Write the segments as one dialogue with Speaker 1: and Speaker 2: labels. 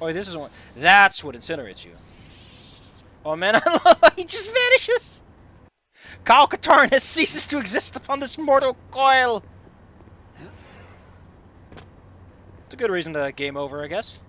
Speaker 1: Oh, this is one. That's what incinerates you. Oh man, I love he just vanishes. Kyle Katarn has ceases to exist upon this mortal coil. It's a good reason to game over, I guess.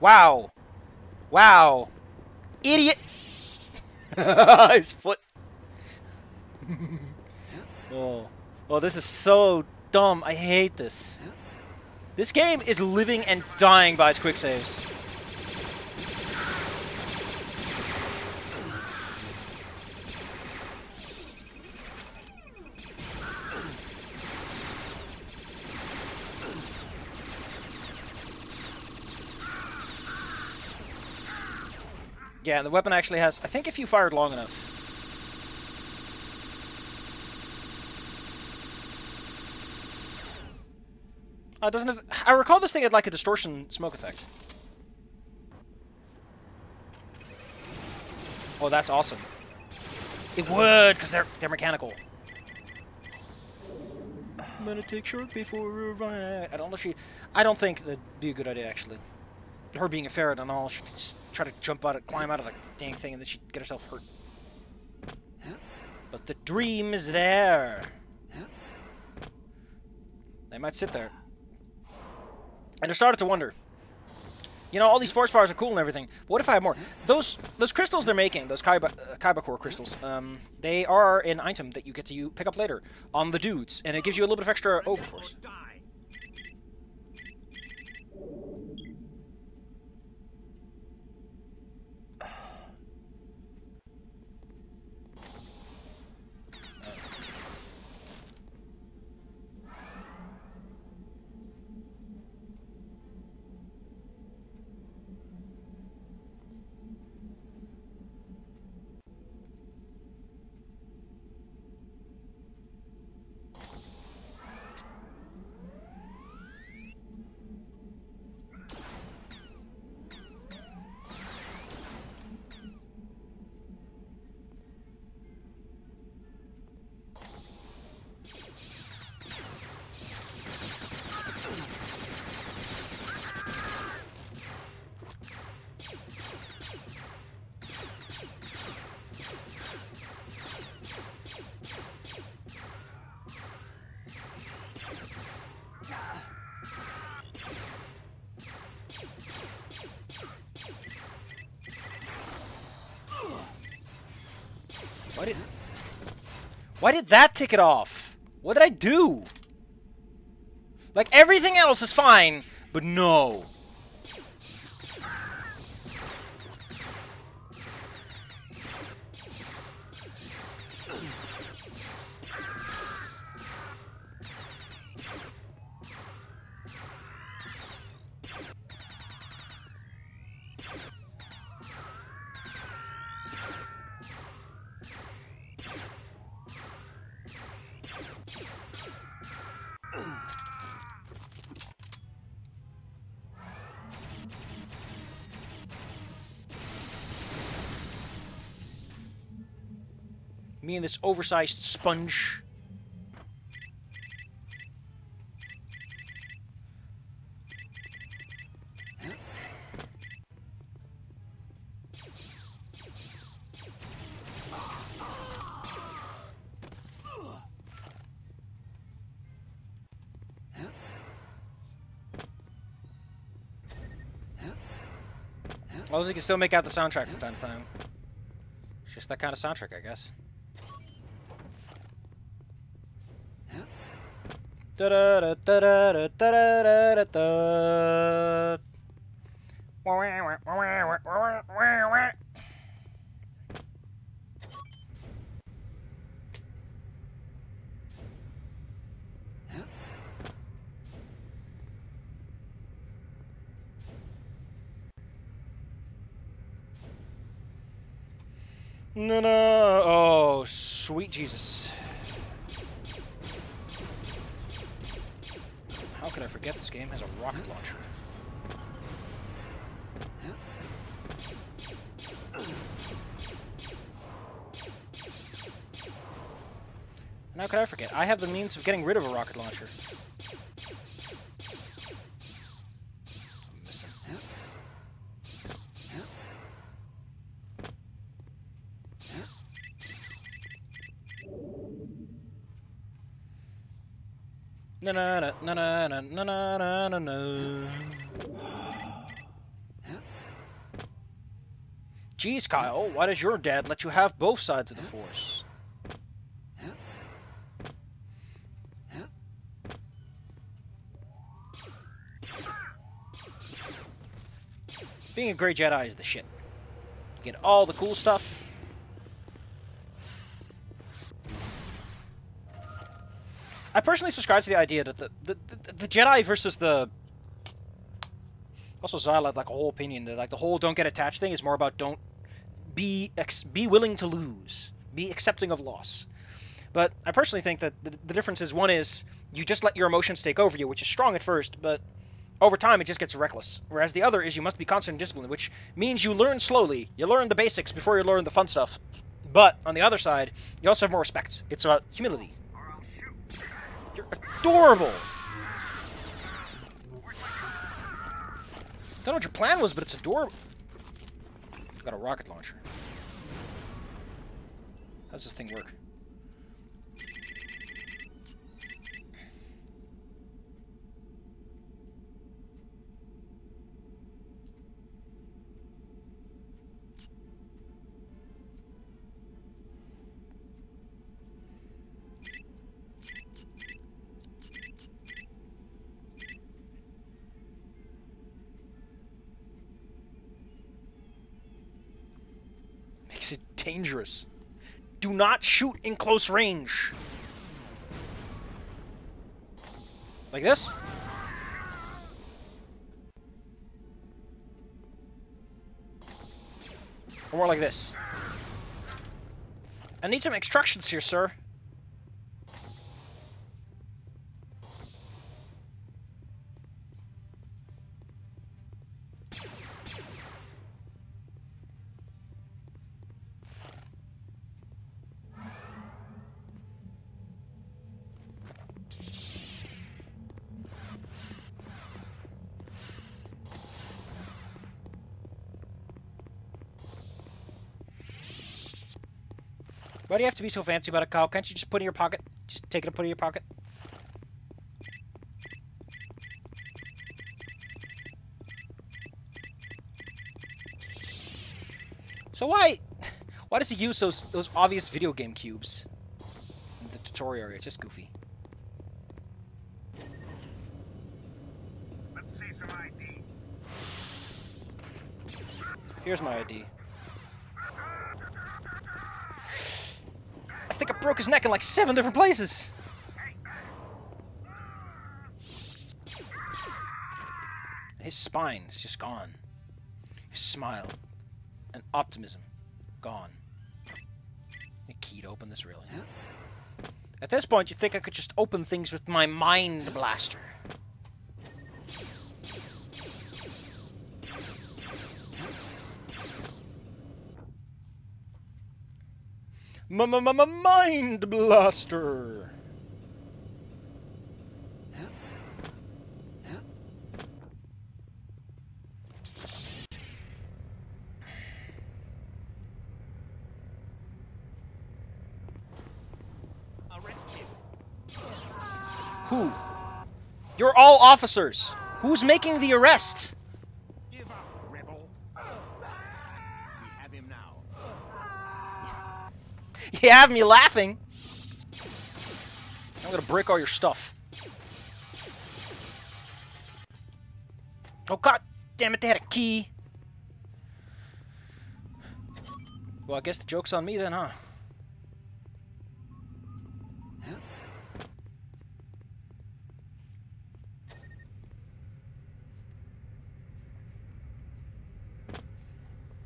Speaker 1: Wow. Wow. Idiot. His foot. oh. Oh, this is so dumb. I hate this. This game is living and dying by its quick saves. Yeah, the weapon actually has... I think if you fired long enough... Uh, doesn't I recall this thing had like a distortion smoke effect. Oh, that's awesome. It would, because they're they're mechanical. I'm gonna take short before I don't know if she. I don't think that'd be a good idea actually. Her being a ferret and all, she'd just try to jump out, of, climb out of the dang thing, and then she'd get herself hurt. But the dream is there. They might sit there. And I started to wonder, you know, all these force powers are cool and everything. What if I have more? Those those crystals they're making, those Kyber, uh, Kyber core crystals, um, they are an item that you get to you pick up later on the dudes, and it gives you a little bit of extra overforce. Why did... Why did that tick it off? What did I do? Like, everything else is fine, but no. Me and this oversized sponge. Well, you can still make out the soundtrack from time to time. It's just that kind of soundtrack, I guess. No, no. Oh, sweet Jesus. I forget this game has a rocket launcher? And how could I forget? I have the means of getting rid of a rocket launcher. Na na na na na na na na na na. Kyle, why does your dad let you have both sides of the Force? Being a great Jedi is the shit. You get all the cool stuff. I personally subscribe to the idea that the, the, the, the Jedi versus the... Also, Xyla had like a whole opinion that like the whole don't get attached thing is more about don't be be willing to lose, be accepting of loss. But I personally think that the, the difference is one is you just let your emotions take over you, which is strong at first, but over time it just gets reckless. Whereas the other is you must be constant and disciplined, which means you learn slowly. You learn the basics before you learn the fun stuff. But on the other side, you also have more respect. It's about humility. You're adorable. Don't know what your plan was, but it's adorable. Got a rocket launcher. How does this thing work? Makes it dangerous. Do not shoot in close range. Like this? Or more like this? I need some instructions here, sir. Why do you have to be so fancy about it, Kyle? Can't you just put it in your pocket? Just take it and put it in your pocket? So why, why does he use those those obvious video game cubes in the tutorial area? It's just goofy. Here's my ID. I think I broke his neck in like seven different places. His spine is just gone. His smile and optimism gone. A key to open this really. At this point, you'd think I could just open things with my mind blaster. M-m-m-mind blaster.
Speaker 2: Arrest you.
Speaker 1: Who? You're all officers. Who's making the arrest?
Speaker 2: Give up, rebel. We have him now.
Speaker 1: You have me laughing. I'm gonna break all your stuff. Oh god damn it, they had a key. Well, I guess the joke's on me then, huh?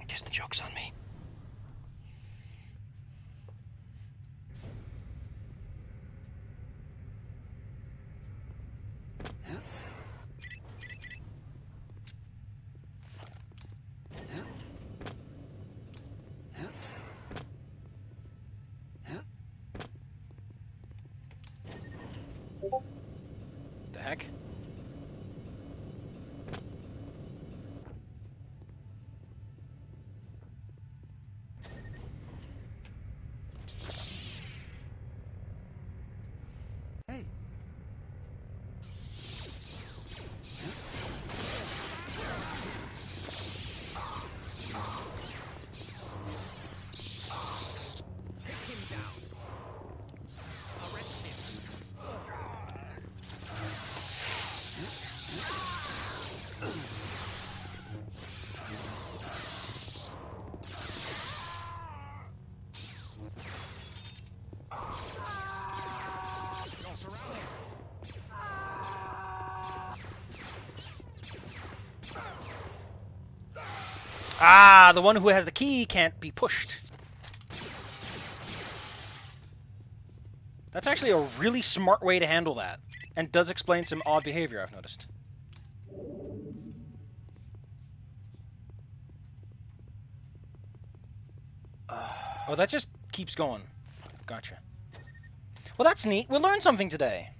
Speaker 1: I guess the joke's on me.
Speaker 2: back.
Speaker 1: Ah, the one who has the key can't be pushed. That's actually a really smart way to handle that, and does explain some odd behavior I've noticed. Oh, that just keeps going. Gotcha. Well, that's neat. We learned something today.